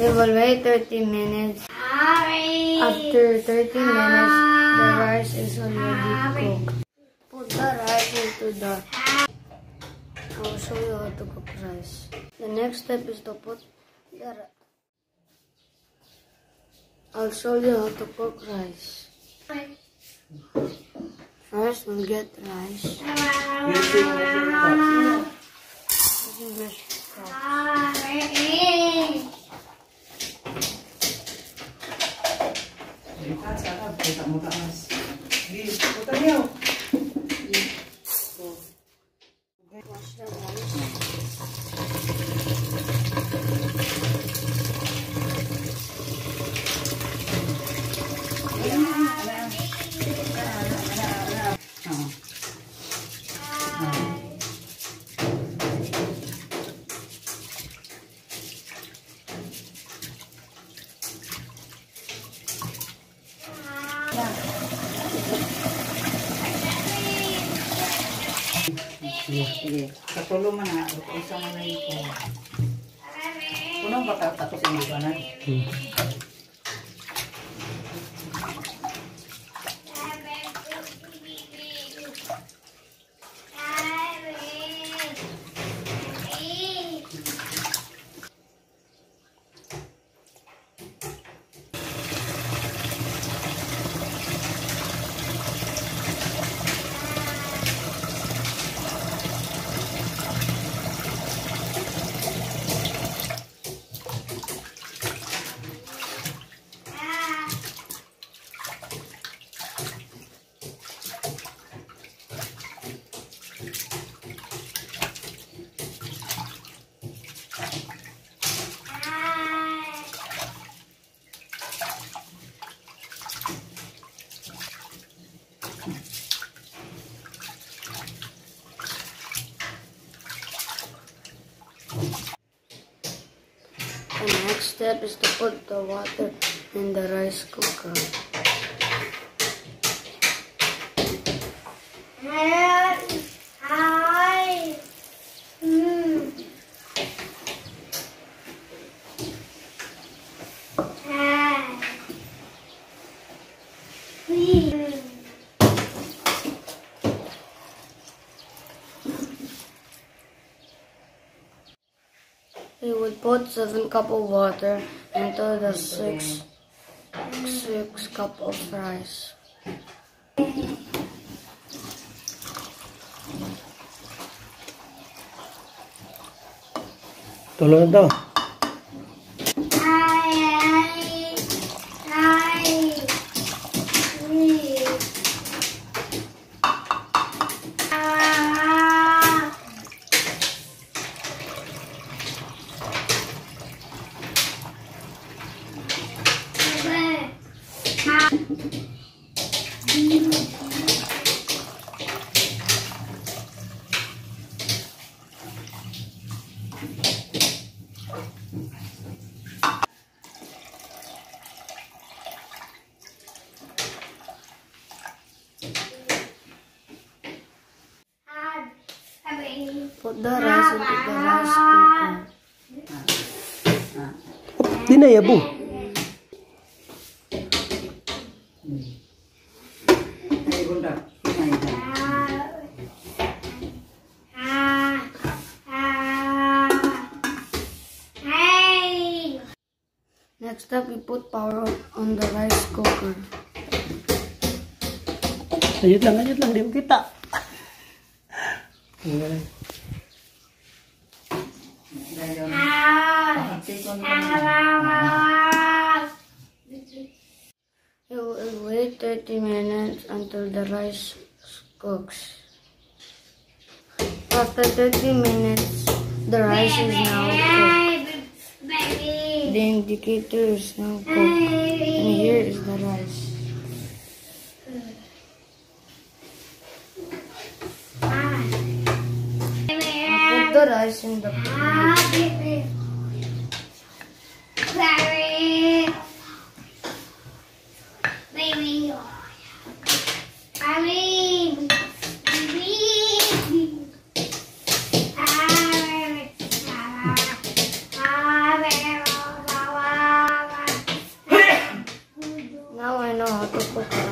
We will wait 30 minutes. After 30 minutes, the rice is already cooked. Put the rice into the... I'll show you how to cook rice. The next step is to put the... I'll show you how to cook rice. First, we'll get rice. Using measuring cup. Using measuring cup. Kita mo taas. Di, puta niyo. Sige, sige. Katulong mo na. Isa mo na ito. Kunang patatakos ang libanan. Hmm. The next step is to put the water in the rice cooker. We put seven cup of water into the six six cup of rice. Tulo na Put the rice into the rice cooker. Di na yabo. Next up, we put power on the rice cooker. Ayut lang, ayut lang. Di mo kita. Ayan. Dahil yun. Pakapikon mo na. We will wait 30 minutes until the rice cooks. After 30 minutes, the rice is now cooked. The indicator is now cooked. And here is the rice. colors in the Baby. Now I know how to cook.